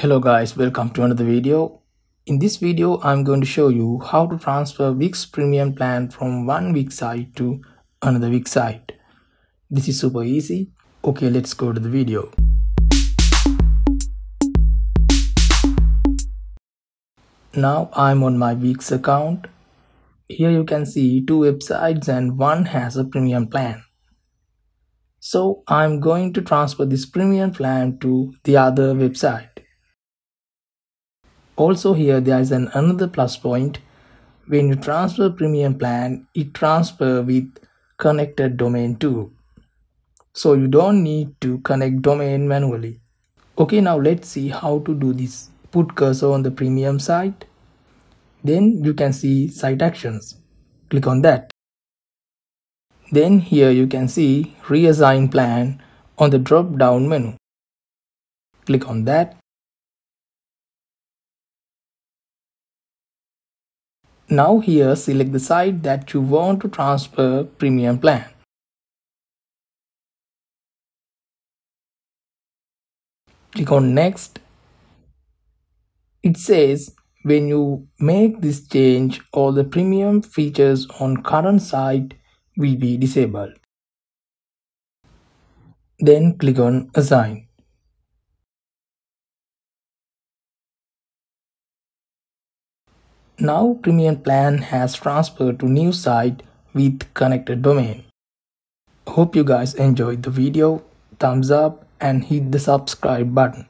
Hello guys, welcome to another video. In this video, I'm going to show you how to transfer Wix premium plan from one Wix site to another Wix site. This is super easy. Okay, let's go to the video. Now I'm on my Wix account. Here you can see two websites and one has a premium plan. So I'm going to transfer this premium plan to the other website. Also here there is an another plus point. When you transfer premium plan, it transfer with connected domain too. So you don't need to connect domain manually. Okay, now let's see how to do this. Put cursor on the premium site. Then you can see site actions. Click on that. Then here you can see reassign plan on the drop down menu. Click on that Now here select the site that you want to transfer premium plan. Click on next. It says when you make this change all the premium features on current site will be disabled. Then click on assign. Now premium plan has transferred to new site with connected domain. Hope you guys enjoyed the video. Thumbs up and hit the subscribe button.